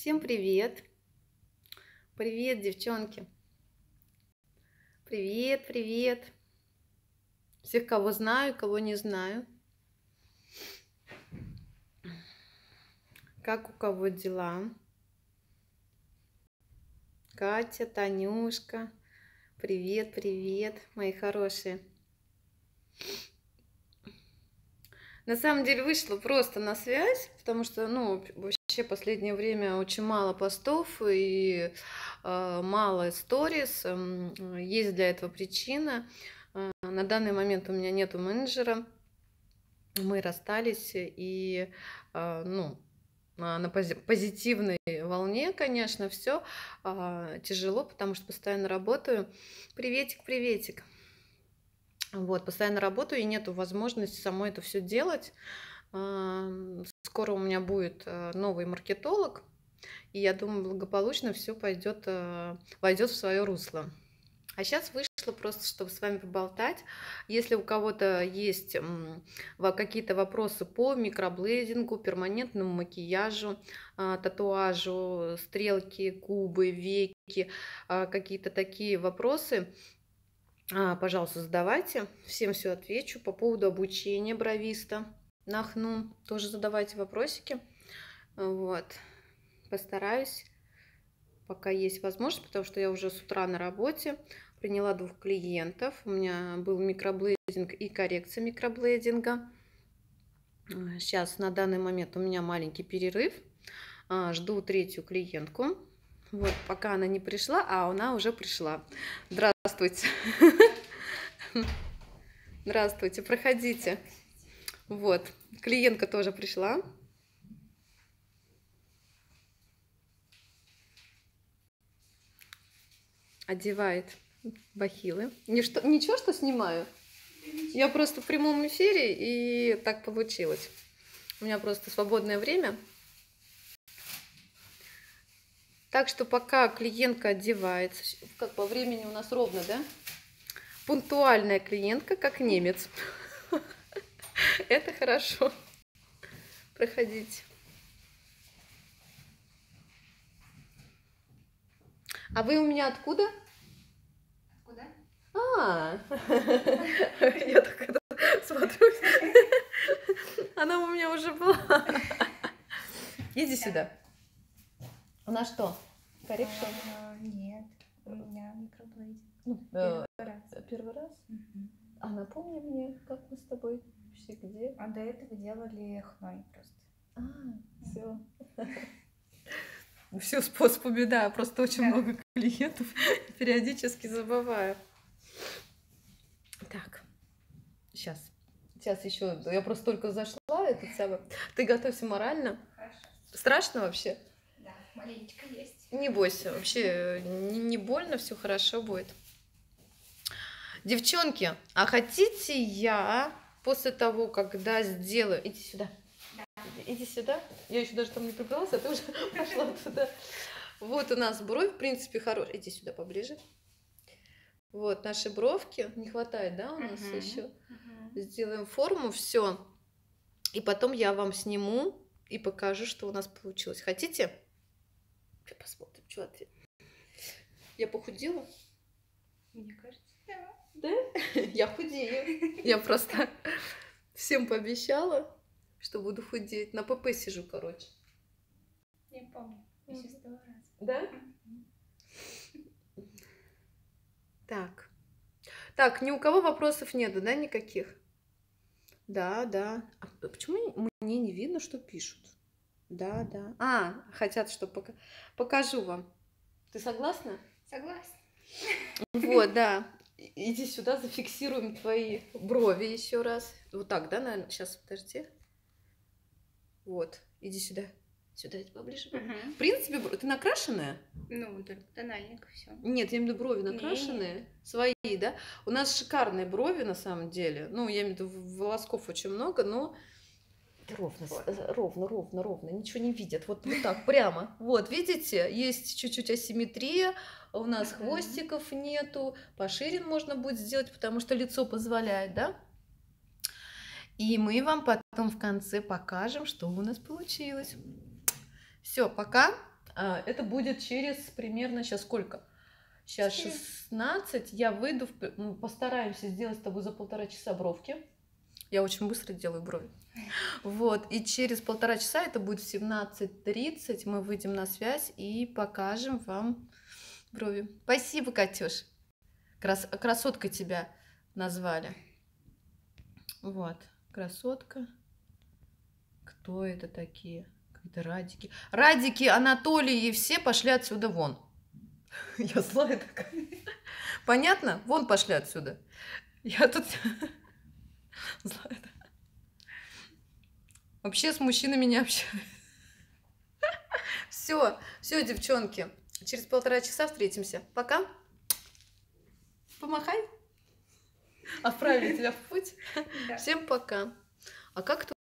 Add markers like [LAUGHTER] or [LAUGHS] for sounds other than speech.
Всем привет! Привет, девчонки! Привет, привет! Всех, кого знаю, кого не знаю. Как у кого дела? Катя, Танюшка. Привет, привет, мои хорошие. На самом деле вышла просто на связь, потому что, ну, вообще последнее время очень мало постов и э, мало сторис. Э, есть для этого причина. Э, на данный момент у меня нету менеджера. Мы расстались и, э, ну, на позитивной волне, конечно, все тяжело, потому что постоянно работаю. Приветик, приветик. Вот, постоянно работаю, и нету возможности самой это все делать. Скоро у меня будет э, новый маркетолог, и я думаю, благополучно все пойдет, э, войдет в свое русло. А сейчас вышла просто, чтобы с вами поболтать. Если у кого-то есть какие-то вопросы по микроблейдингу, перманентному макияжу, а, татуажу, стрелки, губы, веки, а, какие-то такие вопросы, а, пожалуйста, задавайте. Всем все отвечу. По поводу обучения бровиста на ХНУ тоже задавайте вопросики. Вот. Постараюсь, пока есть возможность, потому что я уже с утра на работе. Приняла двух клиентов. У меня был микроблейдинг и коррекция микроблейдинга. Сейчас на данный момент у меня маленький перерыв. А, жду третью клиентку. Вот, пока она не пришла, а она уже пришла. Здравствуйте. [LAUGHS] Здравствуйте, проходите. Вот, клиентка тоже пришла. Одевает бахилы. Ничто, ничего, что снимаю? Я просто в прямом эфире, и так получилось. У меня просто свободное время. Так что пока клиентка одевается, как по времени у нас ровно, да? Пунктуальная клиентка, как немец. [LAUGHS] [LAUGHS] Это хорошо. Проходите. А вы у меня откуда? Откуда? А, [LAUGHS] я так смотрю. [LAUGHS] Она у меня уже была. Иди сюда. У нас что? Коррекция? А, нет, у меня микроблейдинг. Ну, Первый раз. Первый раз? А напомни мне, как мы с тобой вообще где? А до этого делали хной просто. А, все. Все способами, да, просто очень Да. много клиентов, [LAUGHS] периодически забываю. Так, сейчас. Сейчас еще, я просто только зашла, этот самый. Ты готовься морально. Хорошо. Страшно вообще? Да, маленечко есть. Не бойся, вообще не, не больно, все хорошо будет. Девчонки, а хотите я после того, когда сделаю... Иди сюда. Иди, иди сюда. Я еще даже там не прибралась, а ты уже [LAUGHS] пошла туда. Вот у нас бровь, в принципе, хорошая. Иди сюда поближе. Вот наши бровки. Не хватает, да, у нас Мгм. еще? Сделаем форму, все. И потом я вам сниму и покажу, что у нас получилось. Хотите? Сейчас посмотрим, что ответ. Я похудела? Мне кажется, да. Да? [LAUGHS] Я худею. Я просто всем пообещала, что буду худеть. На ПП сижу, короче. Я помню. Еще сто раз. Да? Так. Так, ни у кого вопросов нету, да, никаких? Да, да. А почему мне не видно, что пишут? Да, да. А, хотят, что пока... покажу вам. Ты согласна? Согласна. Вот, да. Иди сюда, зафиксируем твои брови еще раз. Вот так, да, наверное? Сейчас, подожди. Вот, иди сюда. Сюда, иди поближе. В принципе, бро- ты накрашенная? Ну, только тональник, все. Нет, я имею в виду брови накрашенные. Свои, да? У нас шикарные брови, на самом деле. Ну, я имею в виду, волосков очень много, но... Ровно, э, ровно, ровно, ровно. Ничего не видят. Вот, вот так, прямо. Вот, видите? Есть чуть-чуть асимметрия. У нас хвостиков нету. Пошире можно будет сделать, потому что лицо позволяет, да? И мы вам потом в конце покажем, что у нас получилось. Все, пока. А, Это будет через примерно сейчас сколько? Сейчас Четыре. 16. Я выйду, в постараемся сделать с тобой за полтора часа бровки. Я очень быстро делаю брови. Вот, и через полтора часа, это будет в 17.30, мы выйдем на связь и покажем вам брови. Спасибо, Катюш. Крас... Красоткой тебя назвали. Вот, красотка. Кто это такие? Какие-то радики. Радики, Анатолии, все пошли отсюда вон. [LAUGHS] Я злая такая. Понятно? Вон пошли отсюда. Я тут. [LAUGHS] Вообще с мужчинами не общаюсь. [LAUGHS] Все, все, девчонки. Через полтора часа встретимся. Пока. Помахай. [LAUGHS] Отправили тебя в путь. Всем пока. А как